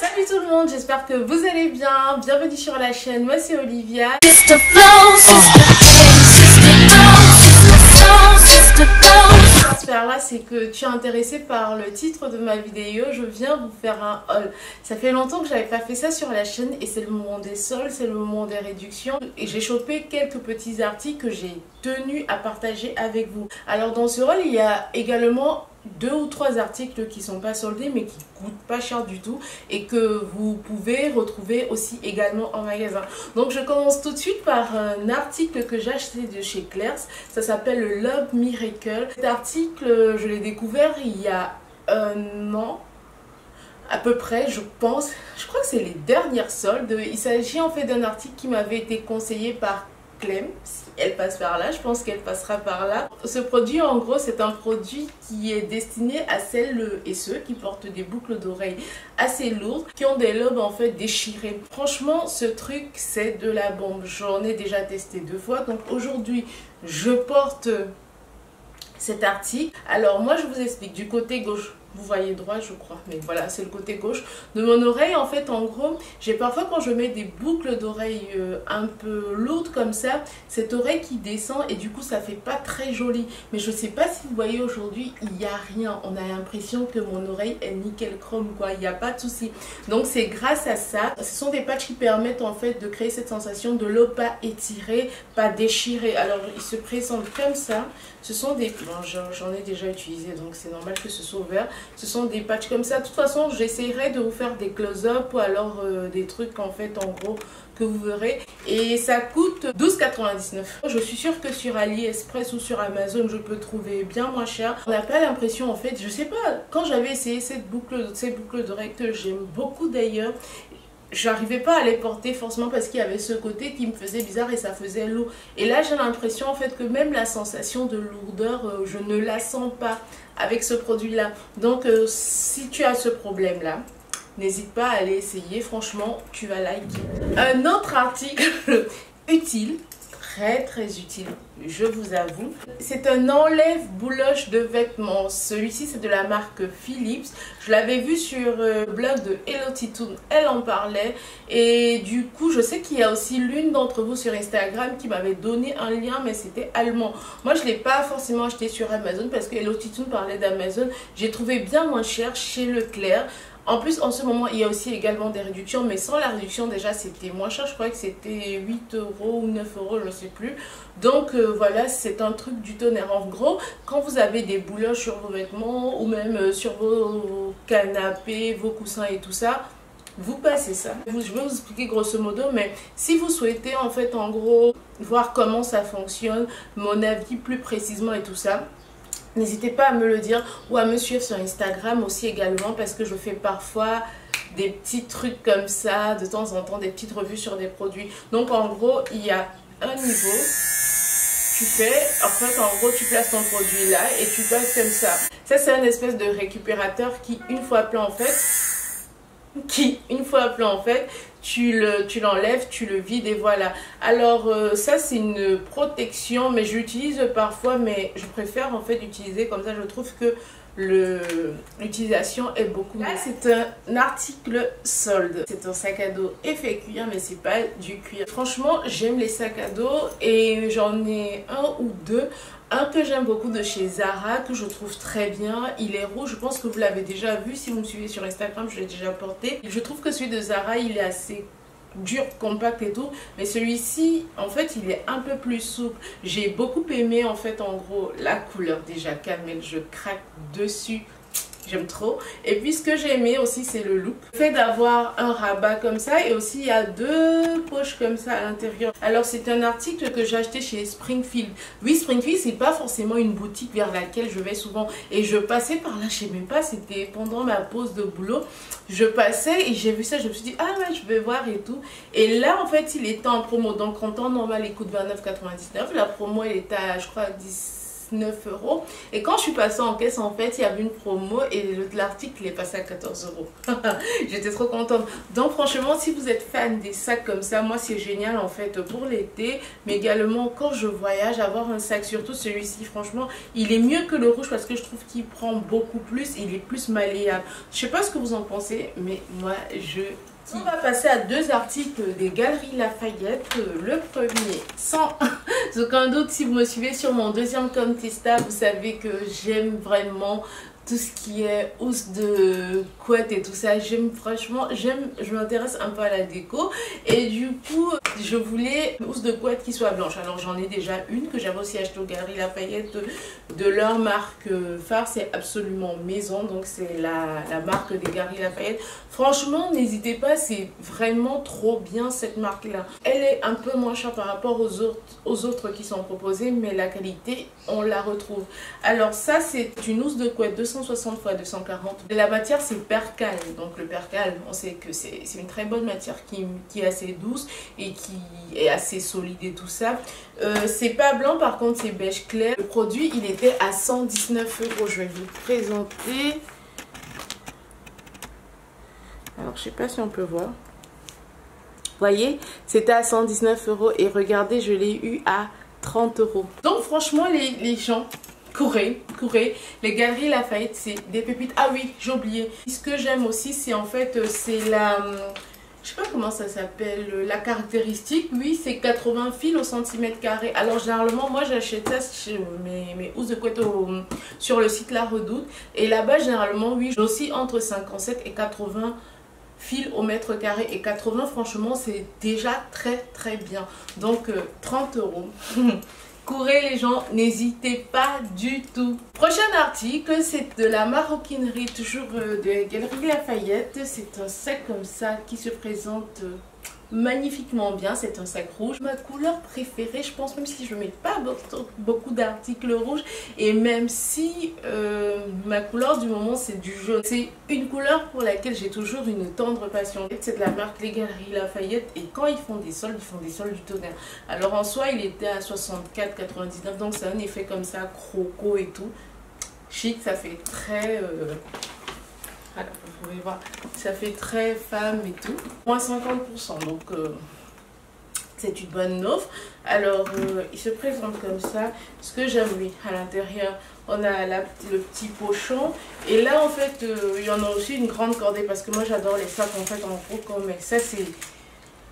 Salut tout le monde, j'espère que vous allez bien. Bienvenue sur la chaîne, moi c'est Olivia. C'est que tu es intéressé par le titre de ma vidéo. Je viens vous faire un haul. Ça fait longtemps que j'avais pas fait ça sur la chaîne et c'est le moment des soldes, c'est le moment des réductions. Et j'ai chopé quelques petits articles que j'ai tenu à partager avec vous. Alors dans ce rôle, il y a également deux ou trois articles qui sont pas soldés mais qui coûtent pas cher du tout et que vous pouvez retrouver aussi également en magasin. Donc je commence tout de suite par un article que j'ai acheté de chez Claire's. Ça s'appelle le Love Miracle. Cet article, je l'ai découvert il y a un an à peu près, je pense. Je crois que c'est les dernières soldes. Il s'agit en fait d'un article qui m'avait été conseillé par Clem, si elle passe par là, je pense qu'elle passera par là. Ce produit en gros c'est un produit qui est destiné à celles et ceux qui portent des boucles d'oreilles assez lourdes, qui ont des lobes en fait déchirés. Franchement ce truc c'est de la bombe, j'en ai déjà testé deux fois donc aujourd'hui je porte cet article. Alors moi je vous explique du côté gauche vous voyez droit je crois. Mais voilà c'est le côté gauche de mon oreille. En fait en gros j'ai parfois quand je mets des boucles d'oreilles euh, un peu lourdes comme ça cette oreille qui descend et du coup ça fait pas très joli. Mais je sais pas si vous voyez aujourd'hui il n'y a rien. On a l'impression que mon oreille est nickel chrome quoi. Il n'y a pas de souci. Donc c'est grâce à ça. Ce sont des patchs qui permettent en fait de créer cette sensation de l'eau pas étirée pas déchirée alors ils se présentent comme ça. Ce sont des bon, j'en ai déjà utilisé donc c'est normal que ce soit ouvert ce sont des patchs comme ça. De toute façon, j'essaierai de vous faire des close-up ou alors euh, des trucs en fait en gros que vous verrez. Et ça coûte 12,99. Je suis sûre que sur AliExpress ou sur Amazon, je peux trouver bien moins cher. On n'a pas l'impression en fait, je sais pas, quand j'avais essayé cette boucle, ces boucles d'oreilles que j'aime beaucoup d'ailleurs, j'arrivais pas à les porter forcément parce qu'il y avait ce côté qui me faisait bizarre et ça faisait lourd. Et là, j'ai l'impression en fait que même la sensation de lourdeur, euh, je ne la sens pas avec ce produit-là. Donc, euh, si tu as ce problème-là, n'hésite pas à aller essayer. Franchement, tu vas liker. Un autre article utile très très utile, je vous avoue. C'est un enlève bouloche de vêtements. Celui-ci c'est de la marque Philips. Je l'avais vu sur euh, le blog de Hello Titoon, elle en parlait. Et du coup je sais qu'il y a aussi l'une d'entre vous sur Instagram qui m'avait donné un lien mais c'était allemand. Moi je ne l'ai pas forcément acheté sur Amazon parce que Hello Titoon parlait d'Amazon. J'ai trouvé bien moins cher chez Leclerc. En plus, en ce moment, il y a aussi également des réductions, mais sans la réduction, déjà, c'était moins cher. Je crois que c'était 8 euros ou 9 euros, je ne sais plus. Donc, euh, voilà, c'est un truc du tonnerre. En gros, quand vous avez des bouloches sur vos vêtements ou même euh, sur vos canapés, vos coussins et tout ça, vous passez ça. Je vais vous expliquer grosso modo, mais si vous souhaitez, en fait, en gros, voir comment ça fonctionne, mon avis plus précisément et tout ça, N'hésitez pas à me le dire ou à me suivre sur Instagram aussi également parce que je fais parfois des petits trucs comme ça, de temps en temps, des petites revues sur des produits. Donc en gros, il y a un niveau, tu fais, en fait en gros tu places ton produit là et tu passes comme ça. Ça c'est un espèce de récupérateur qui une fois plein en fait, qui une fois plein en fait, tu l'enlèves, tu, le vides et voilà. Alors euh, ça c'est une protection mais j'utilise parfois mais je préfère en fait utiliser comme ça. Je trouve que l'utilisation est beaucoup mieux. C'est un article solde. C'est un sac à dos effet cuir mais c'est pas du cuir. Franchement j'aime les sacs à dos et j'en ai un ou deux. Un que j'aime beaucoup de chez Zara, que je trouve très bien, il est rouge, je pense que vous l'avez déjà vu, si vous me suivez sur Instagram, je l'ai déjà porté. Je trouve que celui de Zara, il est assez dur, compact et tout. Mais celui-ci, en fait, il est un peu plus souple. J'ai beaucoup aimé, en fait, en gros, la couleur déjà camel. Je craque dessus J'aime trop. Et puis ce que j'ai aimé aussi c'est le look. Le fait d'avoir un rabat comme ça et aussi il y a deux poches comme ça à l'intérieur. Alors c'est un article que j'ai acheté chez Springfield. Oui Springfield c'est pas forcément une boutique vers laquelle je vais souvent. Et je passais par là, je sais même pas, c'était pendant ma pause de boulot. Je passais et j'ai vu ça, je me suis dit ah ouais je vais voir et tout. Et là en fait il était en promo. Donc en temps normal il coûte 29,99. La promo elle était à je crois 10 19 euros. Et quand je suis passée en caisse, en fait, il y avait une promo et l'article est passé à 14 euros. J'étais trop contente. Donc, franchement, si vous êtes fan des sacs comme ça, moi, c'est génial en fait pour l'été. Mais également, quand je voyage, avoir un sac, surtout celui-ci, franchement, il est mieux que le rouge parce que je trouve qu'il prend beaucoup plus. Il est plus malléable. Je sais pas ce que vous en pensez, mais moi, je on va passer à deux articles des Galeries Lafayette. Le premier, sans aucun doute, si vous me suivez sur mon deuxième Contesta, vous savez que j'aime vraiment tout ce qui est housse de couette et tout ça j'aime franchement j'aime je m'intéresse un peu à la déco. Et du coup je voulais une housse de couette qui soit blanche. Alors j'en ai déjà une que j'avais aussi acheté au Galeries Lafayette de leur marque phare. C'est absolument maison donc c'est la, la, marque des Galeries Lafayette. Franchement n'hésitez pas c'est vraiment trop bien cette marque là elle est un peu moins chère par rapport aux autres, aux autres qui sont proposées mais la qualité on la retrouve. Alors ça c'est une housse de couette de 260 x 240. La matière c'est percal, donc le percal on sait que c'est une très bonne matière qui, est assez douce et qui est assez solide et tout ça. Euh, c'est pas blanc par contre c'est beige clair. Le produit il était à 119 euros, je vais vous présenter. Alors je sais pas si on peut voir. Voyez, c'était à 119 euros et regardez, je l'ai eu à 30 euros. Donc franchement, les gens, courez, courez. Les galeries Lafayette, c'est des pépites. Ah oui, j'ai oublié. Ce que j'aime aussi, c'est en fait, euh, c'est la... Hum, je sais pas comment ça s'appelle, euh, la caractéristique, oui, c'est 80 fils au centimètre carré. Alors, généralement, moi, j'achète ça chez mes, mes housses de couette sur le site La Redoute. Et là-bas, généralement, oui, j'ai aussi entre 57 et 80 fils au mètre carré. Et 80, franchement, c'est déjà très, très bien. Donc, 30 euh, euros. Courez les gens, n'hésitez pas du tout. Prochain article, c'est de la maroquinerie, toujours euh, de Galerie Lafayette. C'est un sac comme ça qui se présente euh, magnifiquement bien. C'est un sac rouge. Ma couleur préférée, je pense, même si je ne mets pas beaucoup d'articles rouges. Et même si euh, ma couleur du moment, c'est du jaune. C'est une couleur pour laquelle j'ai toujours une tendre passion. C'est de la marque Les Galeries Lafayette. Et quand ils font des soldes, ils font des soldes du tonnerre. Alors en soi, il était à 64,99. Donc c'est un effet comme ça, croco et tout. Chic, ça fait très... Euh, voilà, pouvez voir, ça fait très femme et tout. Moins 50%, donc euh, c'est une bonne offre. Alors, euh, il se présente comme ça. Ce que j'aime, oui, à l'intérieur, on a le petit pochon. Et là, en fait, euh, il y en a aussi une grande cordée parce que moi, j'adore les sacs en fait en gros comme ça. c'est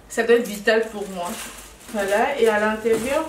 Ça doit être vital pour moi. Voilà, et à l'intérieur,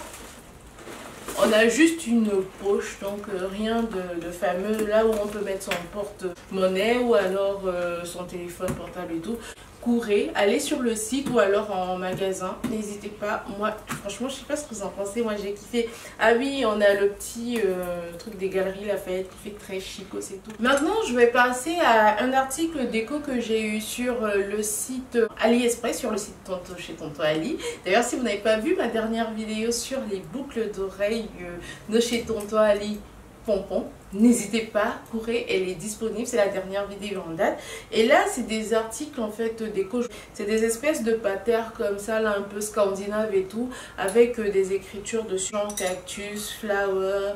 on a juste une poche, donc euh, rien de, fameux, là où on peut mettre son porte-monnaie ou alors euh, son téléphone portable et tout courez, allez sur le site ou alors en magasin. N'hésitez pas. Moi, franchement, je sais pas ce que vous en pensez. Moi, j'ai kiffé. Ah oui, on a le petit euh, truc des galeries Lafayette qui fait très chic aussi tout. Maintenant, je vais passer à un article déco que j'ai eu sur euh, le site AliExpress, sur le site Tonto chez Tonto Ali. D'ailleurs, si vous n'avez pas vu ma dernière vidéo sur les boucles d'oreilles euh, de chez Tonto Ali, pompon. N'hésitez pas, courez, elle est disponible, c'est la dernière vidéo en date. Et là, c'est des articles en fait déco, c'est des espèces de patterns comme ça, là un peu scandinave et tout, avec euh, des écritures dessus, cactus, flower,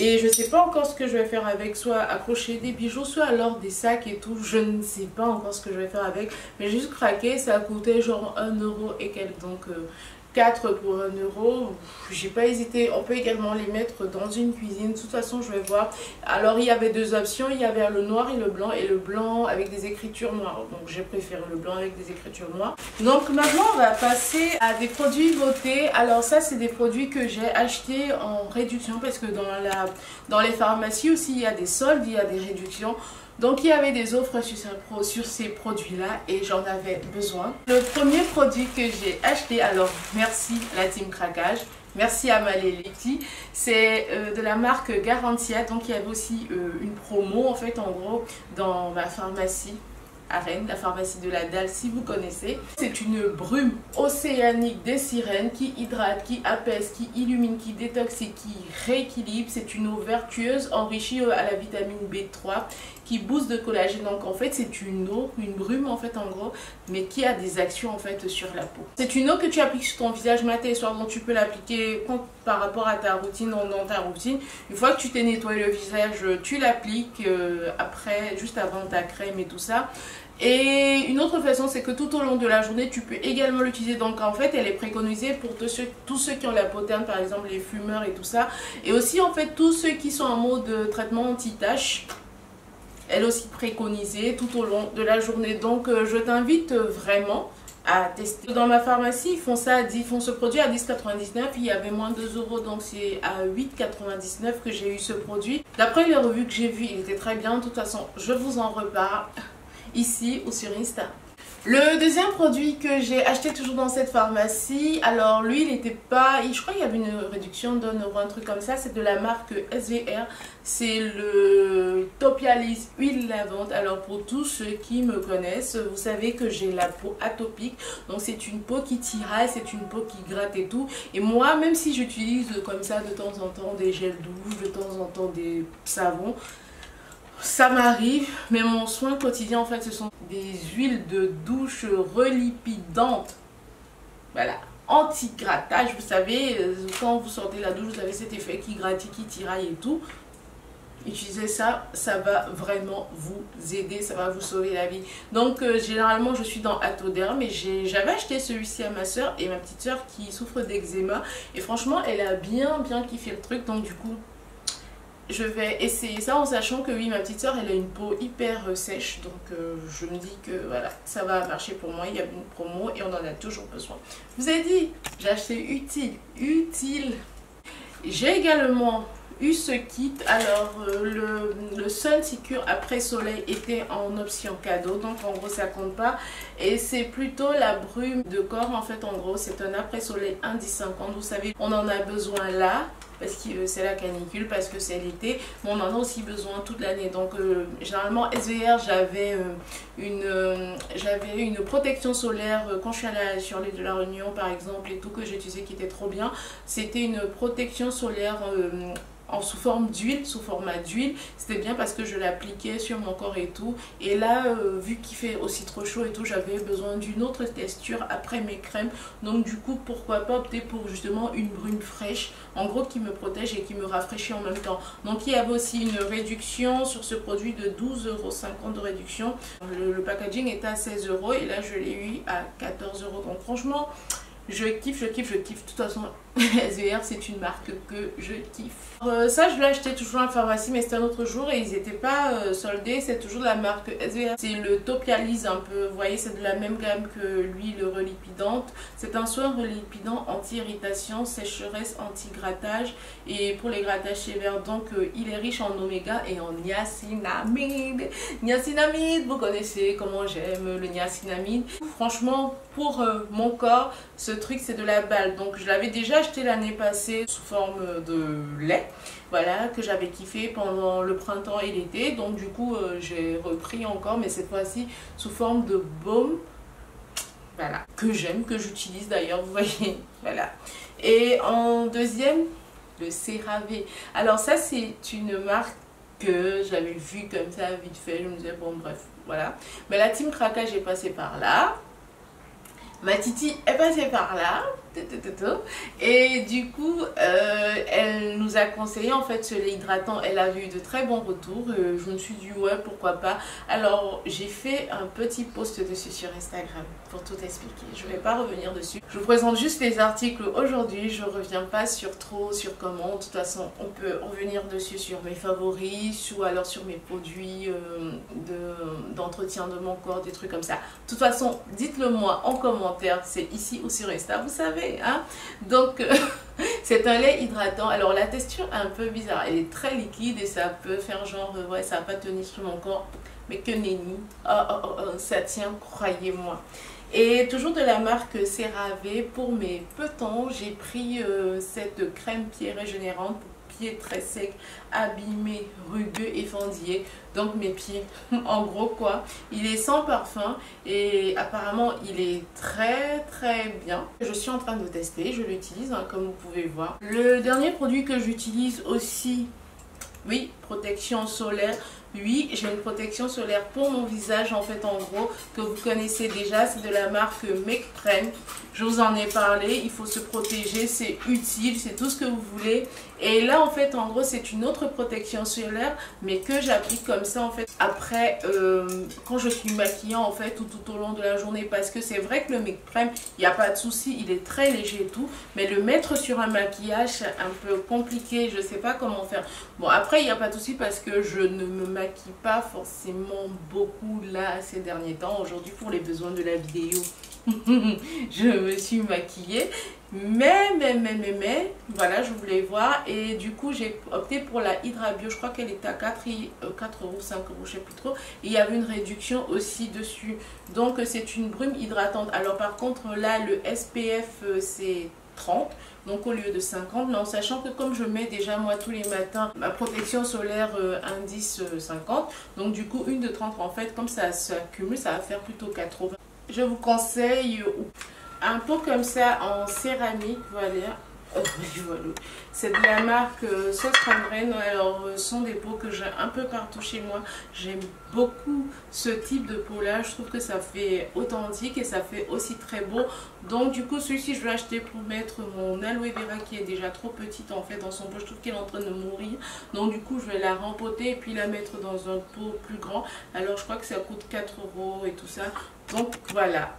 et je sais pas encore ce que je vais faire avec, soit accrocher des bijoux, soit alors des sacs et tout. Je ne sais pas encore ce que je vais faire avec. Mais juste craquer, ça a coûté genre 1 euro et quelques. Donc euh, 4 pour 1 euro. J'ai pas hésité. On peut également les mettre dans une cuisine. De toute façon, je vais voir. Alors, il y avait deux options. Il y avait le noir et le blanc. Et le blanc avec des écritures noires. Donc, j'ai préféré le blanc avec des écritures noires. Donc, maintenant, on va passer à des produits beauté. Alors, ça, c'est des produits que j'ai achetés en réduction. Parce que dans, la, dans les pharmacies aussi, il y a des soldes, il y a des réductions. Donc il y avait des offres sur, ces produits-là et j'en avais besoin. Le premier produit que j'ai acheté, alors merci la team craquage, merci à Maléletti, c'est euh, de la marque Garantia. Donc il y avait aussi euh, une promo en fait en gros dans ma pharmacie à Rennes, la pharmacie de la Dalle si vous connaissez. C'est une brume océanique des sirènes qui hydrate, qui apaise, qui illumine, qui détoxe qui rééquilibre. C'est une eau vertueuse enrichie à la vitamine B3 qui booste de collagène. Donc en fait, c'est une eau, une brume en fait en gros, mais qui a des actions en fait sur la peau. C'est une eau que tu appliques sur ton visage matin et soir, donc tu peux l'appliquer par rapport à ta routine, dans, ta routine. Une fois que tu t'es nettoyé le visage, tu l'appliques euh, après, juste avant ta crème et tout ça. Et une autre façon, c'est que tout au long de la journée, tu peux également l'utiliser. Donc en fait, elle est préconisée pour tous ceux, tous ceux qui ont la peau terne, par exemple les fumeurs et tout ça. Et aussi en fait, tous ceux qui sont en mode traitement anti-tache elle aussi préconisée tout au long de la journée. Donc euh, je t'invite vraiment à tester. Dans ma pharmacie, ils font ça, ils font ce produit à 10,99. Il y avait moins de 2 euros, donc c'est à 8,99 que j'ai eu ce produit. D'après les revues que j'ai vues, il était très bien. De toute façon, je vous en reparle ici ou sur Insta. Le deuxième produit que j'ai acheté toujours dans cette pharmacie, alors lui il n'était pas, je crois qu'il y avait une réduction d'un euro, un truc comme ça, c'est de la marque SVR, c'est le Topialis huile lavande. Alors pour tous ceux qui me connaissent, vous savez que j'ai la peau atopique, donc c'est une peau qui tiraille, c'est une peau qui gratte et tout. Et moi, même si j'utilise comme ça de temps en temps des gels douches, de temps en temps des savons, ça m'arrive, mais mon soin quotidien en fait ce sont des huiles de douche relipidantes. Voilà, anti-grattage, vous savez, euh, quand vous sortez la douche, vous avez cet effet qui gratte, qui tiraille et tout. Utilisez ça, ça va vraiment vous aider, ça va vous sauver la vie. Donc euh, généralement je suis dans Atoderm mais j'avais acheté celui-ci à ma soeur et ma petite soeur qui souffre d'eczéma. Et franchement elle a bien bien kiffé le truc donc du coup je vais essayer ça en sachant que oui, ma petite soeur, elle a une peau hyper euh, sèche. Donc, euh, je me dis que voilà, ça va marcher pour moi. Il y a une promo et on en a toujours besoin. Je vous ai dit, j'ai acheté utile. Utile. J'ai également eu ce kit. Alors, euh, le, le Sun Secure après soleil était en option cadeau. Donc, en gros, ça compte pas. Et c'est plutôt la brume de corps. En fait, en gros, c'est un après soleil indice 50. Vous savez, on en a besoin là parce que c'est la canicule, parce que c'est l'été, mais on en a aussi besoin toute l'année. Donc euh, généralement SVR, j'avais euh, une, euh, j'avais une protection solaire quand je suis allée sur l'île de la Réunion par exemple et tout que j'utilisais qui était trop bien. C'était une protection solaire en sous forme d'huile, sous format d'huile. C'était bien parce que je l'appliquais sur mon corps et tout. Et là, euh, vu qu'il fait aussi trop chaud et tout, j'avais besoin d'une autre texture après mes crèmes. Donc du coup, pourquoi pas opter pour justement une brune fraîche, en gros qui me protège et qui me rafraîchit en même temps. Donc il y avait aussi une réduction sur ce produit de 12,50€ de réduction. Le, le packaging était à 16 euros et là je l'ai eu à 14 euros. Donc franchement, je kiffe, je kiffe, je kiffe. De toute façon, SVR, c'est une marque que je kiffe. Euh, ça, je l'ai acheté toujours à la pharmacie, mais c'était un autre jour et ils n'étaient pas euh, soldés. C'est toujours la marque SVR. C'est le Topialise un peu. Vous voyez, c'est de la même gamme que l'huile relipidante. C'est un soin relipidant anti-irritation, sécheresse, anti-grattage. Et pour les grattages sévères, donc euh, il est riche en oméga et en niacinamide. Niacinamide, vous connaissez comment j'aime le niacinamide. Franchement, pour mon corps, ce truc c'est de la balle. Donc je l'avais déjà acheté l'année passée sous forme de lait. Voilà, que j'avais kiffé pendant le printemps et l'été. Donc du coup euh, j'ai repris encore, mais cette fois-ci sous forme de baume. Voilà, que j'aime, que j'utilise d'ailleurs, vous voyez. Voilà. Et en deuxième, le CeraVe. Alors ça c'est une marque que j'avais vue comme ça vite fait. Je me disais bon bref, voilà. Mais la team craquage est passée par là. Ma titi est passée par là. Et du coup, euh, a conseillé en fait ce lait hydratant. Elle a eu de très bons retours. Euh, je me suis dit ouais, pourquoi pas. Alors, j'ai fait un petit post dessus sur Instagram pour tout expliquer. Je ne vais pas revenir dessus. Je vous présente juste les articles aujourd'hui. Je reviens pas sur trop, sur comment. De toute façon, on peut revenir dessus sur mes favoris ou alors sur mes produits euh, d'entretien de, mon corps, des trucs comme ça. De toute façon, dites-le moi en commentaire. C'est ici ou sur Insta, vous savez. Hein. Donc, c'est un lait hydratant. Alors, la texture est un peu bizarre. Elle est très liquide et ça peut faire genre, ouais, ça va pas tenir sur mon corps. Mais que nenni. Oh, oh, oh, ça tient, croyez-moi. Et toujours de la marque CeraVe, pour mes petons, j'ai pris euh, cette crème pied régénérante très secs, abîmés, rugueux et fendillés. Donc mes pieds, en gros quoi. Il est sans parfum et apparemment il est très très bien. Je suis en train de tester, je l'utilise hein, comme vous pouvez voir. Le dernier produit que j'utilise aussi, oui, protection solaire, oui, j'ai une protection solaire pour mon visage en fait en gros que vous connaissez déjà, c'est de la marque Make Je vous en ai parlé, il faut se protéger, c'est utile, c'est tout ce que vous voulez. Et là en fait en gros c'est une autre protection solaire mais que j'applique comme ça en fait après euh, quand je suis maquillant en fait tout, tout au long de la journée. Parce que c'est vrai que le Make Prem il n'y a pas de souci, il est très léger et tout. Mais le mettre sur un maquillage un peu compliqué, je sais pas comment faire. Bon après il n'y a pas de souci parce que je ne me maquille pas forcément beaucoup là ces derniers temps. Aujourd'hui pour les besoins de la vidéo, je me suis maquillée. Mais, mais, mais, mais, mais, voilà, je voulais voir. Et du coup, j'ai opté pour la Hydra Bio. Je crois qu'elle est à 4, 4 euros, 5 euros, je sais plus trop. Et il y avait une réduction aussi dessus. Donc, c'est une brume hydratante. Alors, par contre, là, le SPF, euh, c'est 30 donc au lieu de 50 mais en sachant que comme je mets déjà moi tous les matins ma protection solaire euh, indice 50 euh, donc du coup une de 30 en fait comme ça s'accumule ça va faire plutôt 80 je vous conseille un pot comme ça en céramique voilà c'est de la marque euh, Sauce Alors, ce sont des pots que j'ai un peu partout chez moi. J'aime beaucoup ce type de pot là. Je trouve que ça fait authentique et ça fait aussi très beau. Donc, du coup, celui-ci, je vais acheter pour mettre mon aloe vera qui est déjà trop petite en fait dans son pot. Je trouve qu'elle est en train de mourir. Donc, du coup, je vais la rempoter et puis la mettre dans un pot plus grand. Alors, je crois que ça coûte 4 euros et tout ça. Donc, voilà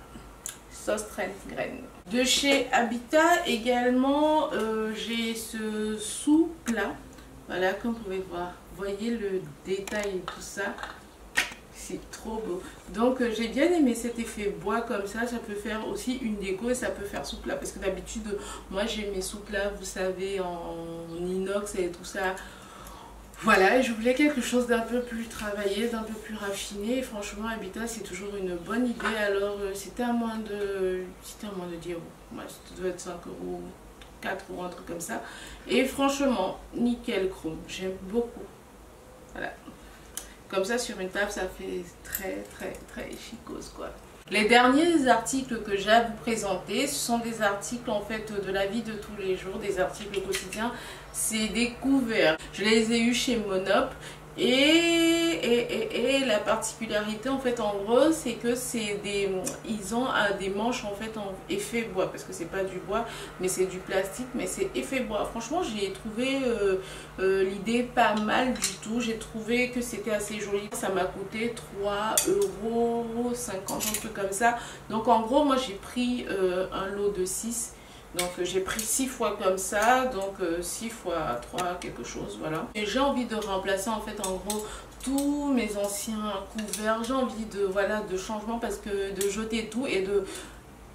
sauce graine. De chez Habitat également, euh, j'ai ce sous-plat. Voilà, comme vous pouvez voir. Voyez le détail et tout ça. C'est trop beau. Donc, euh, j'ai bien aimé cet effet bois comme ça. Ça peut faire aussi une déco et ça peut faire sous-plat. Parce que d'habitude, moi, j'ai mes sous-plats, vous savez, en inox et tout ça voilà, je voulais quelque chose d'un peu plus travaillé, d'un peu plus raffiné. Et franchement, Habitat, c'est toujours une bonne idée. Alors, euh, c'était à moins de... C'était à moins de 10 euros. Moi, ça doit être 5 euros, 4 euros, un truc comme ça. Et franchement, nickel chrome. J'aime beaucoup. Voilà. Comme ça, sur une table, ça fait très, très, très chicose, quoi. Les derniers articles que j'ai à vous présenter, ce sont des articles en fait de la vie de tous les jours, des articles quotidiens. C'est des couverts. Je les ai eus chez Monop et, la particularité en fait en gros c'est que c'est des ils ont euh, des manches en fait en effet bois parce que c'est pas du bois mais c'est du plastique mais c'est effet bois. Franchement j'ai trouvé euh, euh, l'idée pas mal du tout. J'ai trouvé que c'était assez joli. Ça m'a coûté 3 euros 50 un truc comme ça. Donc en gros moi j'ai pris un lot de 6 donc euh, j'ai pris 6 fois comme ça, donc 6 euh, fois 3 quelque chose, voilà. Et j'ai envie de remplacer en fait en gros tous mes anciens couverts. J'ai envie de, voilà, de changement parce que de jeter tout et de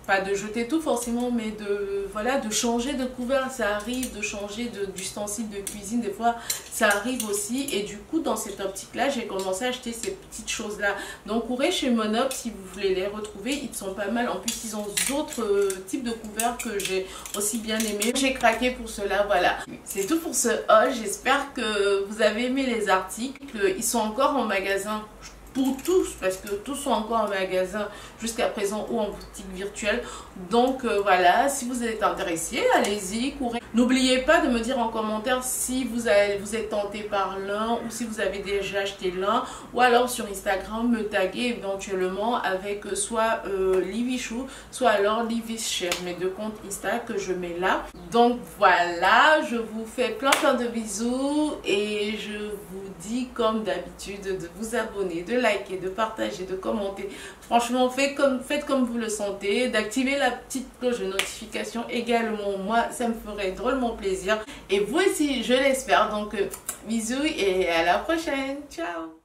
pas de jeter tout forcément, mais de, voilà, de changer de couvert. Ça arrive de changer d'ustensile de, cuisine, des fois ça arrive aussi. Et du coup, dans cette optique-là, j'ai commencé à acheter ces petites choses-là. Donc, courez chez Monop si vous voulez les retrouver. Ils sont pas mal. En plus, ils ont d'autres euh, types de couverts que j'ai aussi bien aimé. J'ai craqué pour cela, voilà. C'est tout pour ce haul. J'espère que vous avez aimé les articles. Ils sont encore en magasin pour tous parce que tous sont encore en magasin jusqu'à présent ou en boutique virtuelle. Donc euh, voilà si vous êtes intéressé allez-y courez. N'oubliez pas de me dire en commentaire si vous, êtes tenté par l'un ou si vous avez déjà acheté l'un. Ou alors sur Instagram me taguer éventuellement avec soit euh, Livichou soit alors Livish mes deux comptes Insta que je mets là. Donc voilà je vous fais plein plein de bisous et je vous dis comme d'habitude de vous abonner de liker, de partager, de commenter. Franchement, faites comme, faites comme vous le sentez, d'activer la petite cloche de notification également. Moi, ça me ferait drôlement plaisir. Et vous aussi, je l'espère. Donc, euh, bisous et à la prochaine. Ciao